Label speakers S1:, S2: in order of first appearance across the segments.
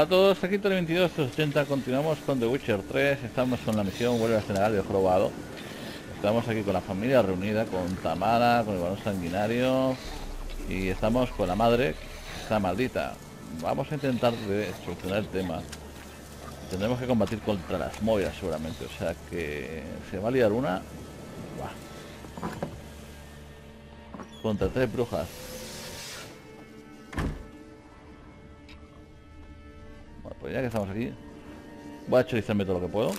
S1: A todos, aquí Tony 2280, continuamos con The Witcher 3, estamos con la misión Vuelve a Senegal de Jorobado. Estamos aquí con la familia reunida, con Tamara, con el balón sanguinario y estamos con la madre, está maldita. Vamos a intentar de solucionar el tema. Tendremos que combatir contra las moiras seguramente, o sea que se va a liar una. Contra tres brujas. Pues ya que estamos aquí, voy a chorizarme todo lo que puedo.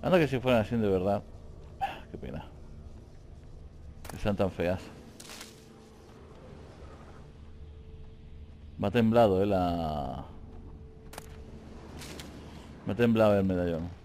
S1: Anda que si fueran así de verdad. Qué pena. Que sean tan feas. Me ha temblado, eh, la... Me ha temblado el medallón.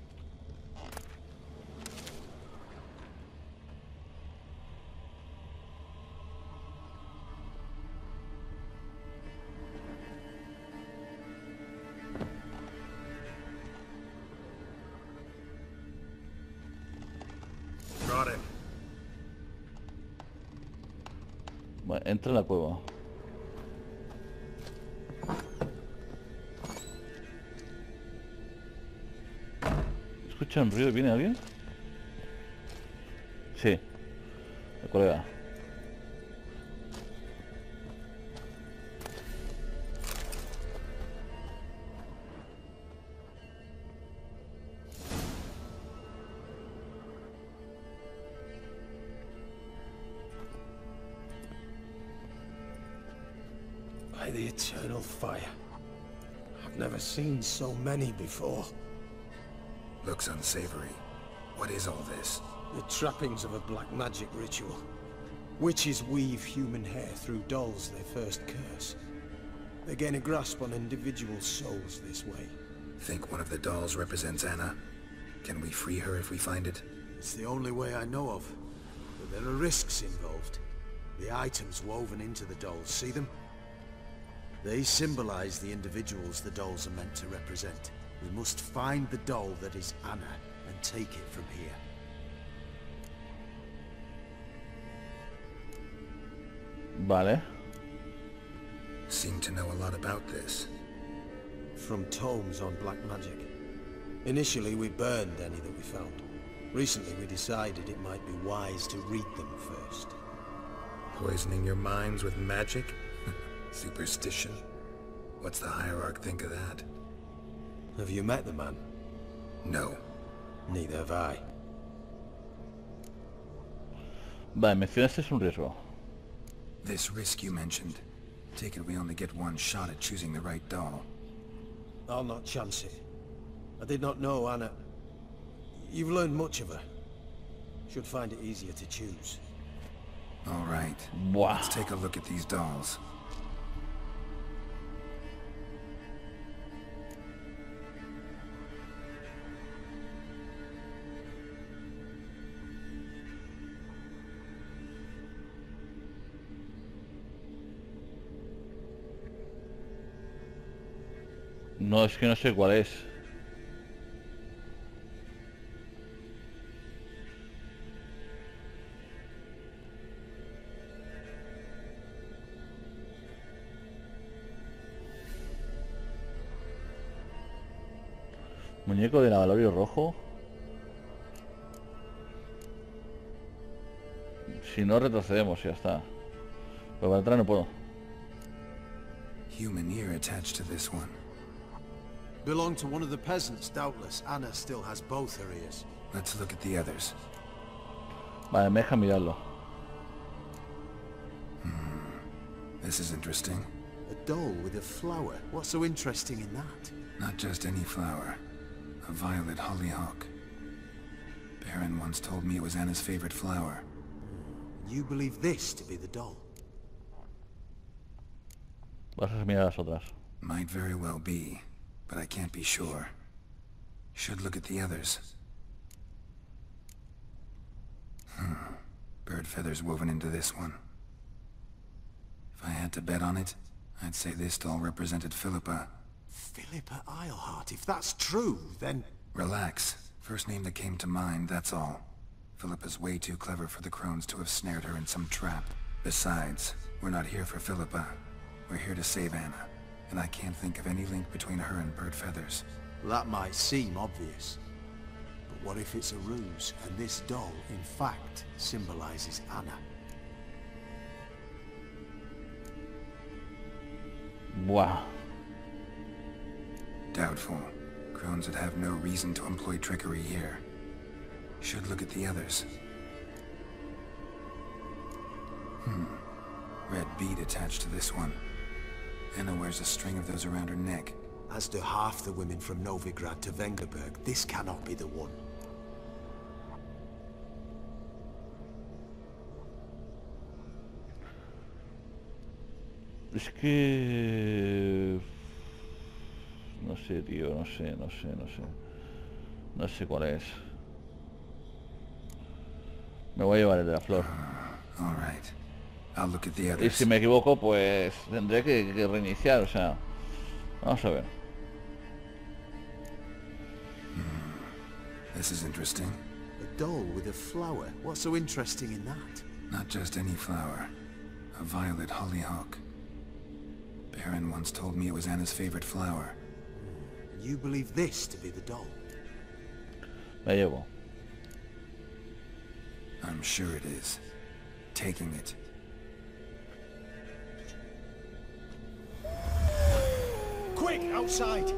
S1: ¿Escuchan ruido? ¿Viene alguien? Sí. El colega.
S2: By the eternal fire. I've never seen so many before.
S3: Looks unsavory. What is all this?
S2: The trappings of a black magic ritual. Witches weave human hair through dolls they first curse. They gain a grasp on individual souls this way.
S3: Think one of the dolls represents Anna? Can we free her if we find it?
S2: It's the only way I know of. But there are risks involved. The items woven into the dolls, see them? They symbolize the individuals the dolls are meant to represent. We must find the doll that is Anna and take it from here.
S1: Vale.
S3: Seem to know a lot about this.
S2: From tomes on black magic. Initially, we burned any that we found. Recently, we decided it might be wise to read them first.
S3: Poisoning your minds with magic? Superstition? What's the Hierarch think of that?
S2: Have you met the man?
S3: No.
S2: Neither have I.
S1: Vale, mencionaste es un riesgo.
S3: This risk you mentioned. Take it we only get one shot at choosing the right doll.
S2: I'll not chance it. I did not know Anna. You've learned much of her. Should find it easier to choose.
S3: All right.
S1: Buah.
S3: Let's take a look at these dolls.
S1: No, es que no sé cuál es. Muñeco de Navalorio rojo. Si no retrocedemos, ya está. Pero para atrás no puedo.
S3: Human ear attached to this one.
S2: Belonged to one of the peasants, doubtless. Anna still has both her ears.
S3: Let's look at the others.
S1: Vale, me deja mirarlo.
S3: Hmm, this is interesting.
S2: A doll with a flower. What's so interesting in that?
S3: Not just any flower. A violet hollyhock. Baron once told me it was Anna's favorite flower.
S2: You believe this to be the doll?
S1: Vas a mirar las otras.
S3: Might very well be, but I can't be sure. Should look at the others. Hmm. Bird feathers woven into this one. If I had to bet on it, I'd say this doll represented Philippa.
S2: Philippa Eilhart, if that's true, then...
S3: Relax. First name that came to mind, that's all. Philippa's way too clever for the crones to have snared her in some trap. Besides, we're not here for Philippa. We're here to save Anna. And I can't think of any link between her and Bird Feathers.
S2: That might seem obvious. But what if it's a ruse, and this doll, in fact, symbolizes Anna?
S1: Buah.
S3: Doubtful. Crones would have no reason to employ trickery here. Should look at the others. Hmm. Red bead attached to this one. Anna wears a string of those around her neck.
S2: As do half the women from Novigrad to Vengerberg, this cannot be the one.
S1: Es que... No sé, tío, no sé, no sé, no sé. No sé cuál es. Me voy a llevar el de la flor.
S3: All right.
S1: Y
S3: others.
S1: si me equivoco, pues tendré que, que reiniciar, o sea... Vamos a ver. Hmm.
S3: This is interesting.
S2: A doll with a flower. What's so interesting in that?
S3: Not just any flower. A violet hollyhock. Baron once told me it was Anna's favorite flower.
S2: And you believe this to be the doll?
S1: Me llevo.
S3: I'm sure it is. Taking it.
S2: Quick, outside!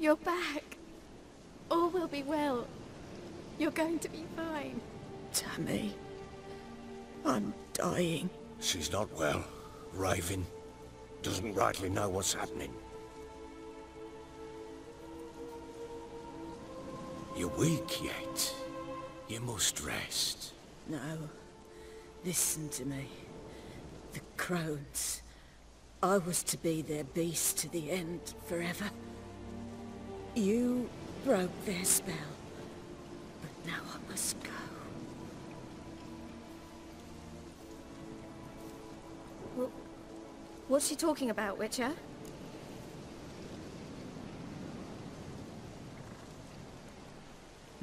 S4: You're back. All will be well. You're going to be fine.
S5: Tammy. I'm dying.
S6: She's not well. Raving. Doesn't rightly know what's happening. You're weak yet. You must rest.
S5: No. Listen to me. The crones. I was to be their beast to the end, forever. You broke their spell. But now I must go.
S4: What's she talking about, Witcher?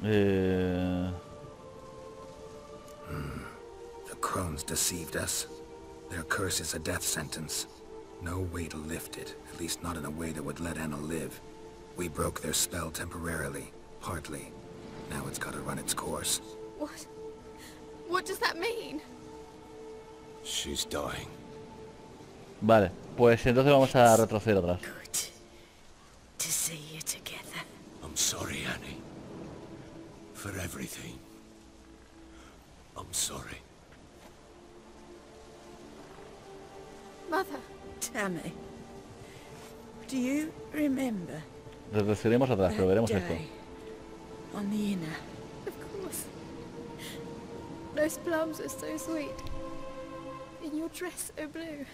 S1: Eh,
S3: The crones deceived us. Their curse is a death sentence. No way to lift it, at least not in a way that would let Anna live. We broke their spell temporarily, partly. Now it's gotta run its course.
S4: What? What does that mean?
S6: She's dying.
S1: vale, pues entonces vamos a retroceder atrás.
S5: Good. To see you together.
S6: I'm sorry, Annie. For everything. I'm sorry.
S4: Mother,
S5: Tammy. Do you remember
S1: Retrocederemos atrás, pero
S5: that
S1: veremos esto.
S5: day on the inner?
S4: of course. Those plums are so sweet. And your dress so blue.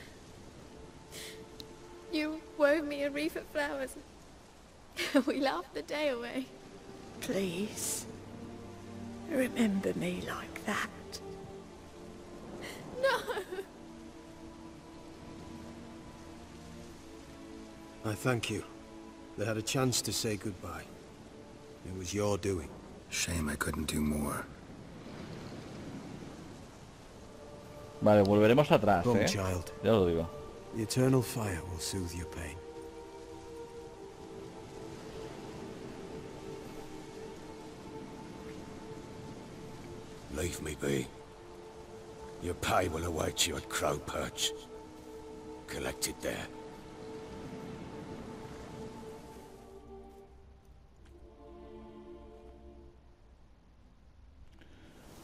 S4: You wove me a wreath of flowers. we laughed the day away.
S5: Please. Remember me like that.
S4: No!
S2: I thank you. They had a chance to say goodbye. It was your doing.
S3: Shame I couldn't do more.
S1: Vale, volveremos atrás,
S2: Come,
S1: ¿eh?
S2: child.
S1: Ya lo digo.
S2: The eternal fire will soothe your pain.
S6: Leave me be. Your pay will await you at Crow Perch. Collected there.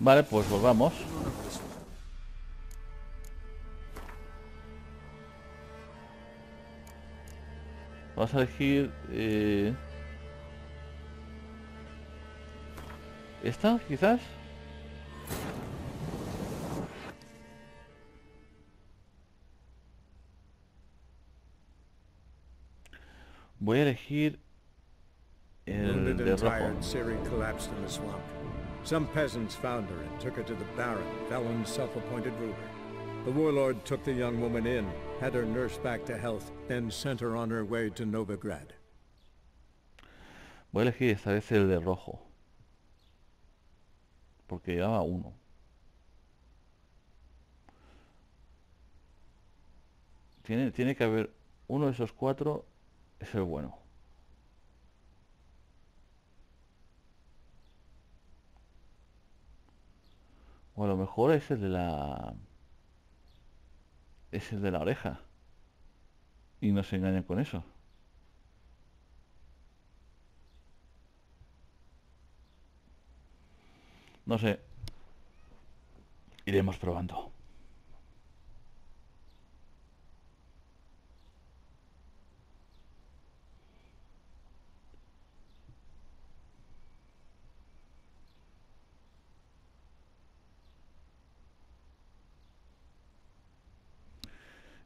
S1: Vale, pues volvamos. Vamos a elegir... Eh... ¿Esta, quizás? Elegir el de
S7: and
S1: rojo.
S7: Some peasants found her and took her to the Baron, Felon's self-appointed ruler. The warlord took the young woman in, had her nursed back to health, then sent her on her way to Novigrad.
S1: Voy a elegir esta vez el de rojo. Porque llevaba uno. Tiene, tiene que haber uno de esos cuatro es el bueno. A lo mejor es el de la... Es el de la oreja. Y no se engañan con eso. No sé. Iremos probando.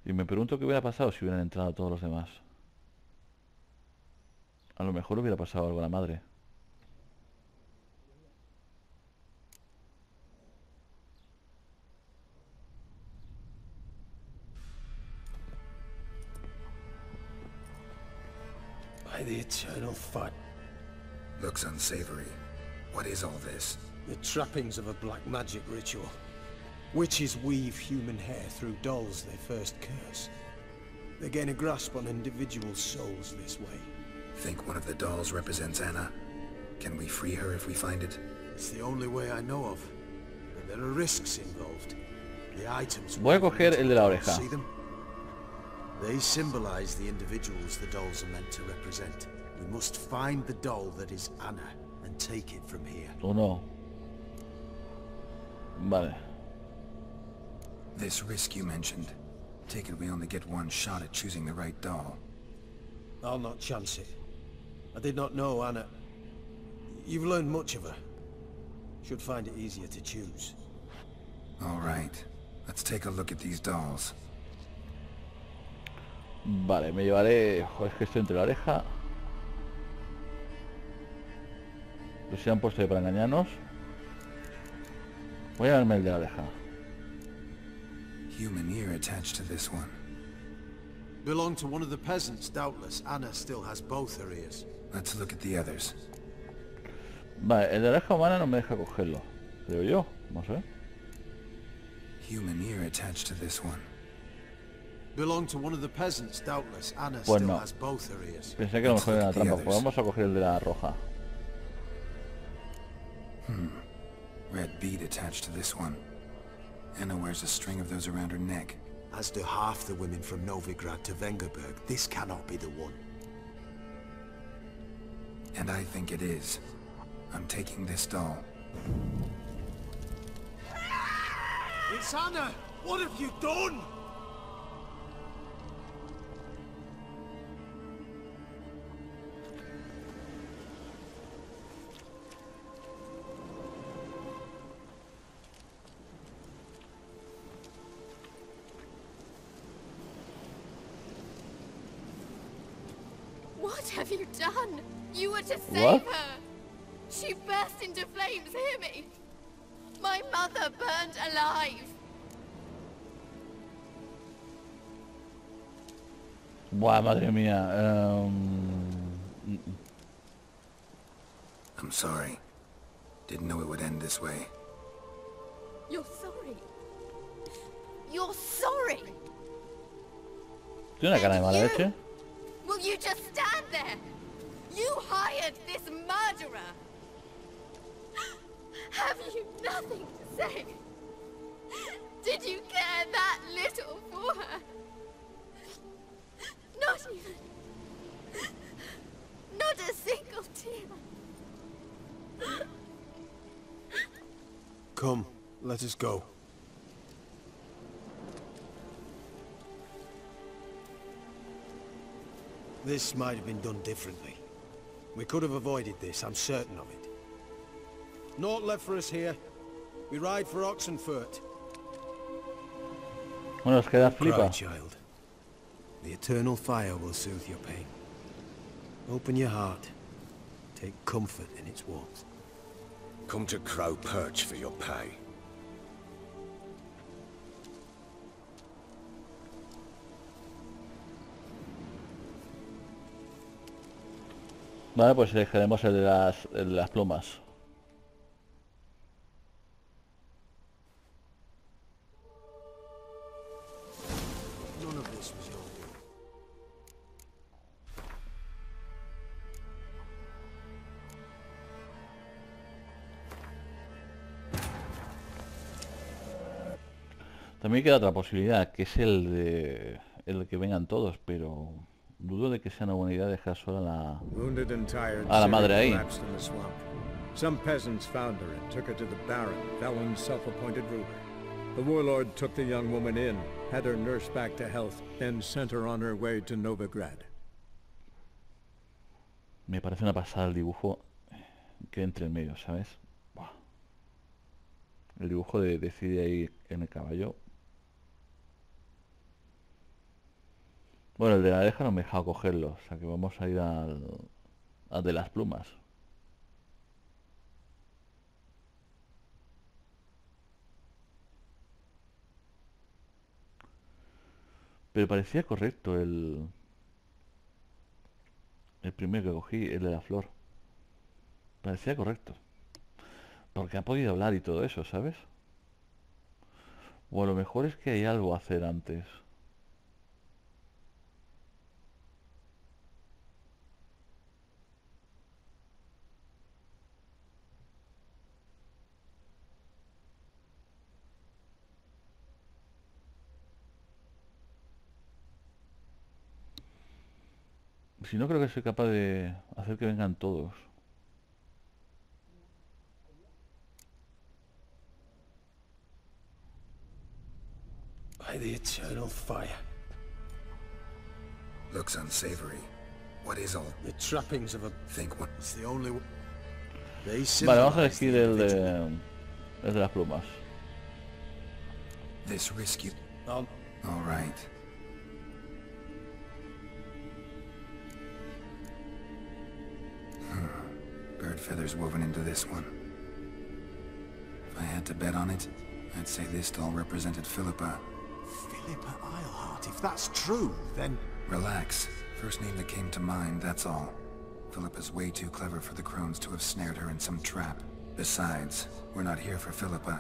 S1: Y me pregunto qué hubiera pasado si hubieran entrado todos los demás. A lo mejor hubiera pasado algo a la madre.
S6: By the eternal fire.
S3: Looks unsavory. What is all this?
S2: The trappings of a black magic ritual. Witches weave human hair through dolls they first curse. They gain a grasp on individual souls this way.
S3: Think one of the dolls represents Anna? Can we free her if we find it?
S2: It's the only way I know of. But there are risks involved. The items...
S1: Voy a coger el de la oreja.
S2: See them? They symbolize the individuals the dolls are meant to represent. We must find the doll that is Anna and take it from here.
S1: Uno. Vale.
S3: This risk you mentioned. Take it we only get one shot at choosing the right doll.
S2: I'll not chance it. I did not know Anna. You've learned much of her. Should find it easier to choose.
S3: All right. Let's take a look at these dolls.
S1: Vale, me llevaré... Joder, es que estoy entre la oreja. Los se han puesto ahí para engañarnos. Voy a llevarme el de la oreja.
S3: Human ear attached to this one.
S2: Belong to one of the peasants, doubtless. Anna still has both her ears.
S3: Let's look at the others.
S1: Vale, el de la oreja humana no me deja cogerlo. Creo yo. No sé.
S3: Human ear attached to this one.
S2: Belong to one of the peasants, doubtless. Anna
S1: Pues
S2: still
S1: no.
S2: has both her ears.
S1: Pensé que a lo mejor era la
S3: Let's look
S1: trampa.
S3: the
S1: Pues vamos a coger el de la roja. Hmm.
S3: Red bead attached to this one. Anna wears a string of those around her neck.
S2: As do half the women from Novigrad to Vengerberg. This cannot be the one.
S3: And I think it is. I'm taking this doll.
S2: It's Anna! What have you done?
S4: What have you done? You were to save
S1: What?
S4: her. She burst into flames, hear me? My mother burned alive.
S1: Buah, madre mía. em,
S3: I'm sorry. Didn't know it would end this way.
S4: You're sorry. You're sorry.
S1: Tiene una cara de mala
S4: You-
S1: leche.
S4: You just stand there? You hired this murderer. Have you nothing to say? Did you care that little for her? Not even... Not a single tear.
S2: Come, let us go. This might have been done differently. We could have avoided this, I'm certain of it. Naught left for us here. We ride for Oxenfurt.
S1: Bueno, es que da
S2: Cry,
S1: flipa.
S2: child. The eternal fire will soothe your pain. Open your heart. Take comfort in its warmth.
S6: Come to Crow Perch for your pay.
S1: Vale, pues elegiremos el de las, el de las plumas. También queda otra posibilidad, que es el de el que vengan todos, pero dudo de que sea una buena idea dejar sola la...
S7: And
S1: A la madre ahí.
S7: Some peasants found her and took her to the Baron, Felon's self-appointed ruler. The warlord took the young woman in, had her nursed back to health, then sent her on her way to Novigrad.
S1: Me parece una pasada el dibujo que entre en medio, ¿sabes? El dibujo de decide ahí en el caballo. Bueno, el de la abeja no me he dejado cogerlo, o sea que vamos a ir al, al de las plumas. Pero parecía correcto el... El primero que cogí, el de la flor. Parecía correcto. Porque ha podido hablar y todo eso, ¿sabes? O lo mejor es que hay algo a hacer antes. Si no creo que soy capaz de hacer que vengan todos.
S6: By the eternal fire.
S3: Looks unsavory. What is all?
S6: The trappings of a...
S3: Think what?
S2: It's the only
S1: Vale, vamos a elegir el de, el de las plumas.
S3: This risk you...
S6: Um,
S3: All right. Bird feathers woven into this one. If I had to bet on it, I'd say this doll represented Philippa.
S2: Philippa Eilhart, if that's true, then...
S3: Relax. First name that came to mind, that's all. Philippa's way too clever for the crones to have snared her in some trap. Besides, we're not here for Philippa.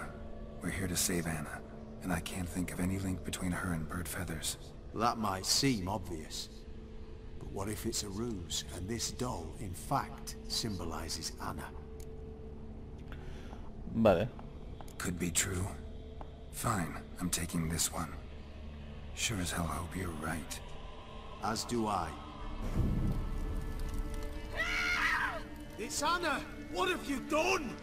S3: We're here to save Anna. And I can't think of any link between her and Bird Feathers.
S2: That might seem obvious. But what if it's a ruse, and this doll, in fact, symbolizes Anna?
S1: Vale.
S3: Could be true. Fine, I'm taking this one. Sure as hell hope you're right.
S2: As do I. It's Anna! What have you done?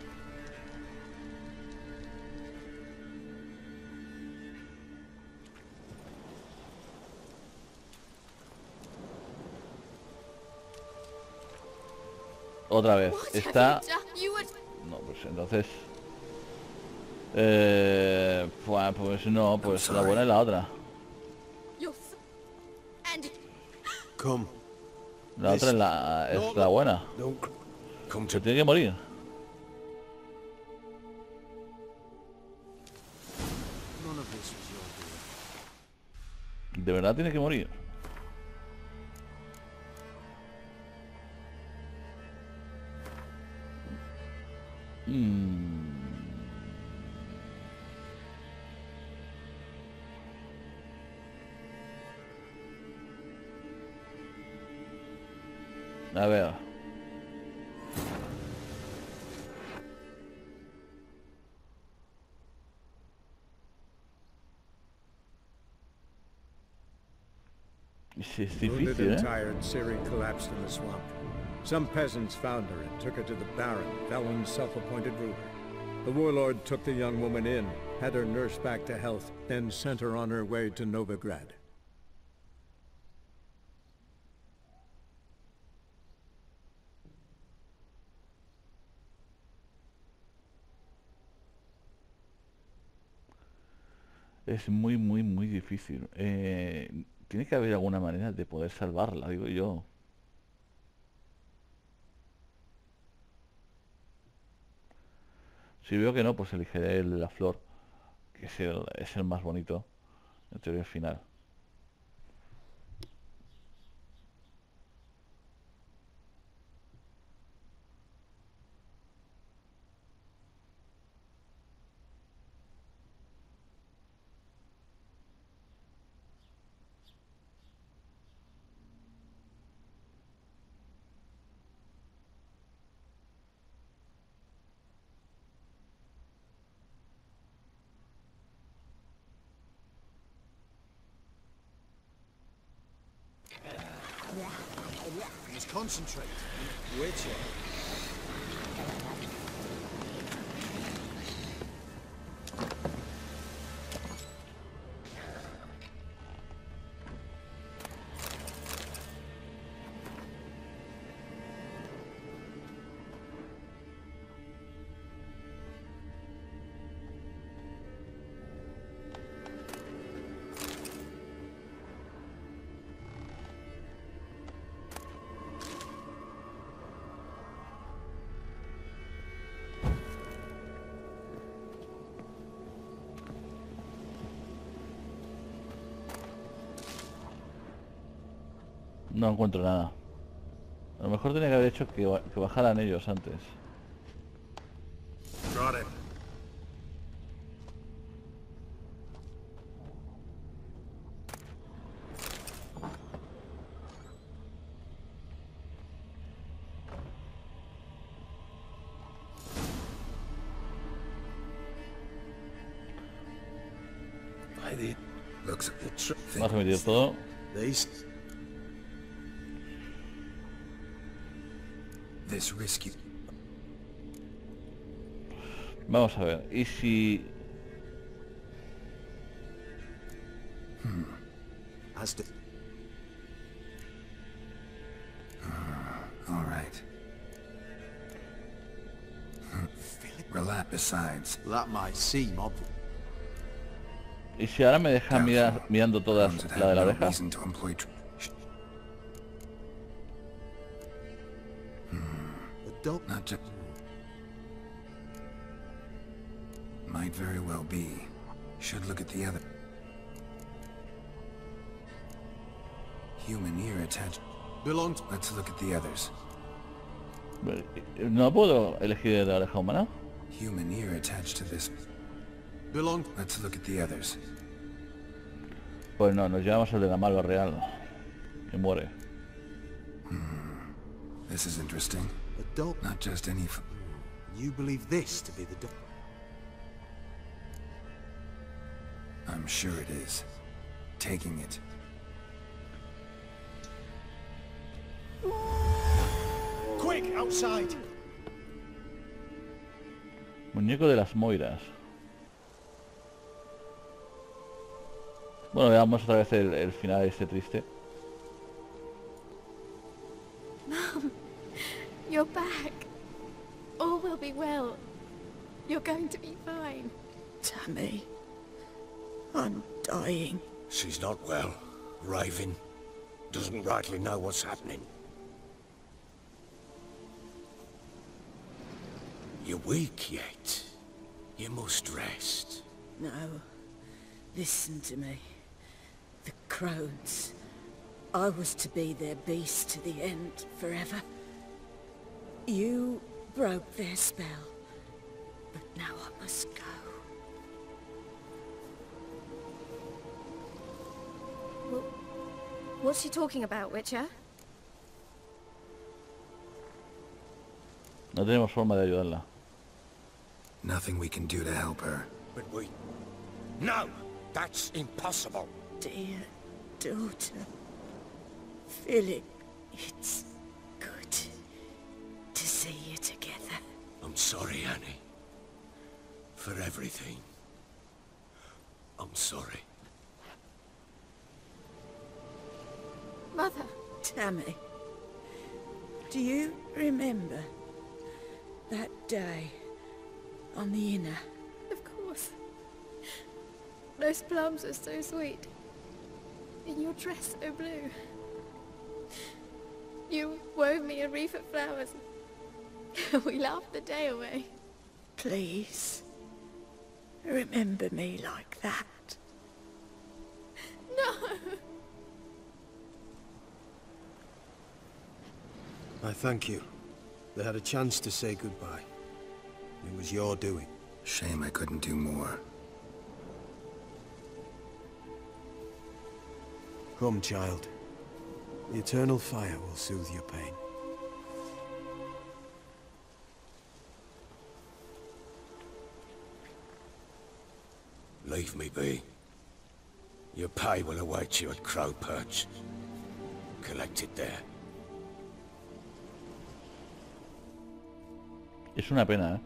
S1: Otra vez.
S4: What
S1: Está...
S4: have you done? You would...
S1: No, pues entonces... Eh, pues, pues no, pues la buena y la otra.
S4: Your... s- And...
S2: Come.
S1: La otra es la, es la buena.
S6: don't... Come
S1: Se
S6: to...
S1: tiene que morir.
S2: None of this was your doing.
S1: De verdad tiene que morir. Mm. A ver. Es, difícil,
S7: and
S1: ¿eh?
S7: tired, Ciri collapsed in the swamp. Some peasants found her and took her to the Baron, Velen's self-appointed ruler. The warlord took the young woman in, had her nursed back to health, then sent her on her way to Novigrad.
S1: Es muy, muy, muy difícil. Eh, tiene que haber alguna manera de poder salvarla, digo yo. Si veo que no, pues elegiré el de la flor, que es el, es el más bonito, en teoría final.
S2: He's concentrating. Witcher.
S1: No encuentro nada. A lo mejor tenía que haber hecho que, que bajaran ellos antes.
S6: Got it.
S1: Vamos a meter todo.
S2: These.
S3: this risky.
S1: Vamos a ver. ¿Y si...
S2: As to.
S3: Ah, all right. Hmm. Relax. Besides,
S2: That might seem obvious.
S1: ¿Y si ahora me deja mirar, mirando todas
S3: Crones would
S1: la de la oreja?
S3: Reason to employ. Tr- sh-
S2: Adult.
S3: not just. Might very well be. Should look at the other. Human ear attached.
S2: Belong to.
S3: Let's look at the others.
S1: ¿No puedo elegir la oreja humana?
S3: Human ear attached to this.
S2: Belong.
S3: Let's look at the others.
S1: Pues no, nos llevamos el de la malva real. Que muere. Hmm.
S3: This is interesting.
S2: Adult.
S3: Not just any. F-
S2: You believe this to be the. Do-
S3: I'm sure it is. Taking it.
S2: Quick, outside!
S1: Muñeco de las Moiras. Bueno, veamos otra vez el, el final este triste.
S4: You're going to be fine.
S5: Tammy, I'm dying.
S6: She's not well. Raving. Doesn't rightly know what's happening. You're weak yet. You must rest.
S5: No, listen to me. The crones. I was to be their beast to the end, forever. You broke their spell. But now I must go.
S4: What's she talking about, Witcher?
S1: No tenemos forma de ayudarla.
S3: Nothing we can do to help her.
S6: But we... No! That's impossible!
S5: Dear daughter, Philip, it's good to see you together.
S6: I'm sorry, Annie. For everything. I'm sorry.
S4: Mother,
S5: Tammy, do you remember that day on the inner?
S4: of course. Those plums are so sweet. And your dress so blue. You wove me a wreath of flowers. we laughed the day away.
S5: Please. Remember me like that.
S4: No!
S2: I thank you. They had a chance to say goodbye. It was your doing.
S3: Shame I couldn't do more.
S2: Come, child. The eternal fire will soothe your pain.
S8: Leave me be. Your pay will await you at Crow Perch. Collect it there.
S1: Es una pena, ¿eh?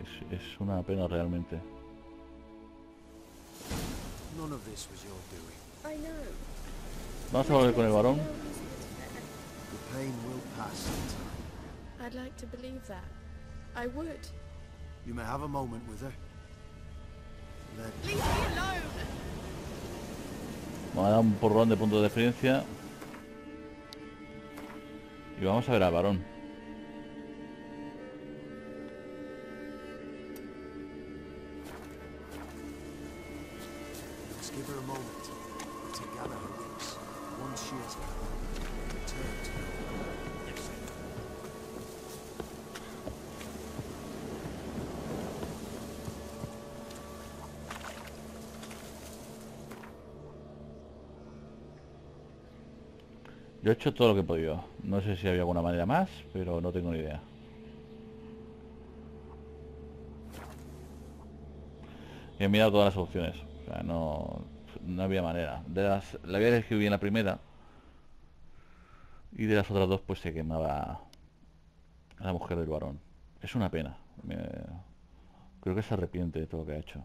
S1: Es, es- es una pena realmente.
S2: None of this was your doing.
S4: I know.
S1: Vamos a volver con el barón.
S4: No reason to fear.
S2: The pain will pass in time.
S4: I'd like to believe that. I would.
S2: You may have a moment with her.
S1: Vamos a dar un porrón de puntos de experiencia. Y vamos a ver al varón. Yo he hecho todo lo que he podido. No sé si había alguna manera más, pero no tengo ni idea. He mirado todas las opciones. O sea, no, no había manera. De las, la había elegido bien la primera. Y de las otras dos pues se quemaba la mujer del varón. Es una pena. Creo que se arrepiente de todo lo que ha hecho.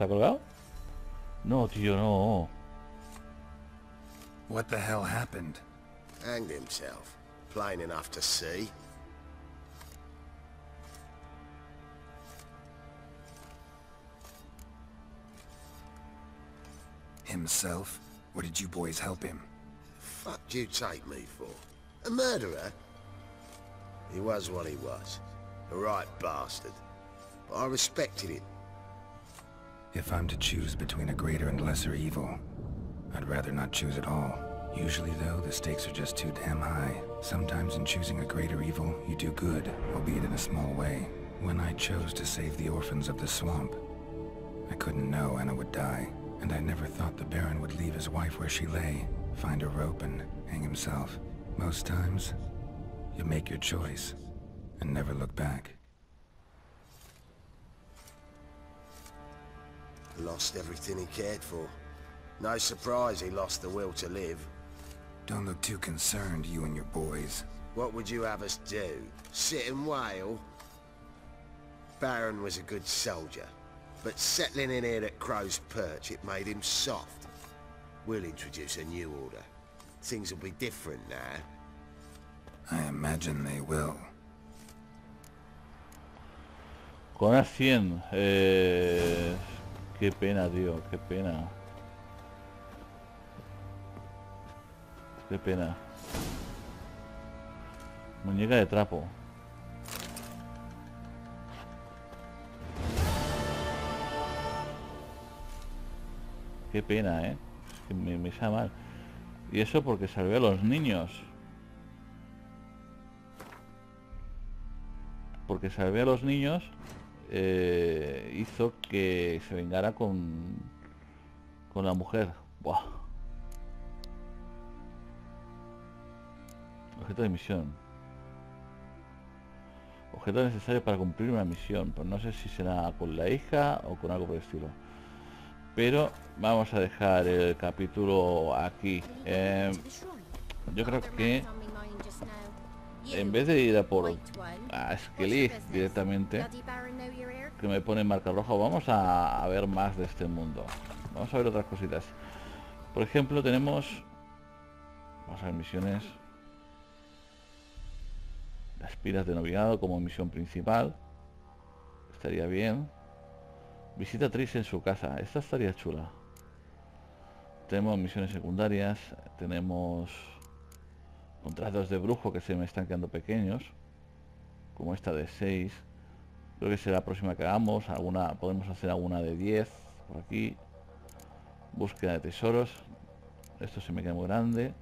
S1: ¿Se ha colgado? No, tío, no.
S3: What the hell happened?
S8: Hanged himself. Plain enough to see.
S3: Himself? Or did you boys help him?
S8: Fuck you take me for? A murderer? He was what he was. A right bastard. But I respected him.
S3: If I'm to choose between a greater and lesser evil, I'd rather not choose at all. Usually, though, the stakes are just too damn high. Sometimes in choosing a greater evil, you do good, albeit in a small way. When I chose to save the orphans of the swamp, I couldn't know Anna would die, and I never thought the Baron would leave his wife where she lay, find a rope and hang himself. Most times, you make your choice, and never look back.
S8: Lost everything he cared for. No surprise he lost the will to live.
S3: Don't look too concerned, you and your boys.
S8: What would you have us do? Sit and wail? Baron was a good soldier, but settling in here at Crow's Perch, it made him soft. We'll introduce a new order. Things will be different now.
S3: I imagine they will.
S1: Con 100. Eh... Qué pena, tío. Qué pena. Qué pena. Muñeca de trapo. Qué pena, ¿eh? Me, me sabe mal. Y eso porque salvé a los niños. porque salvé a los niños eh, hizo que se vengara con con la mujer. Objeto de misión. Objeto necesario para cumplir una misión. Pues no sé si será con la hija o con algo por el estilo. Pero vamos a dejar el capítulo aquí. Eh, yo creo que en vez de ir a por a Skelly directamente, que me pone marca roja, vamos a, a ver más de este mundo. Vamos a ver otras cositas. Por ejemplo, tenemos... Vamos a ver misiones. Las pilas de noviado como misión principal. Estaría bien. Visita a Tris en su casa. Esta estaría chula. Tenemos misiones secundarias. Tenemos contratos de brujo que se me están quedando pequeños. Como esta de 6. Creo que será la próxima que hagamos. Alguna, podemos hacer alguna de 10 por aquí. Búsqueda de tesoros. Esto se me queda muy grande.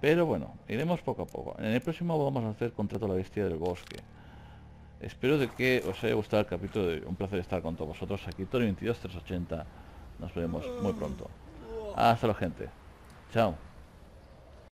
S1: Pero bueno, iremos poco a poco. En el próximo vamos a hacer contrato a la bestia del bosque. Espero de que os haya gustado el capítulo. De... Un placer estar con todos vosotros aquí. Tony 22380. Nos vemos muy pronto. Hasta la gente. Chao.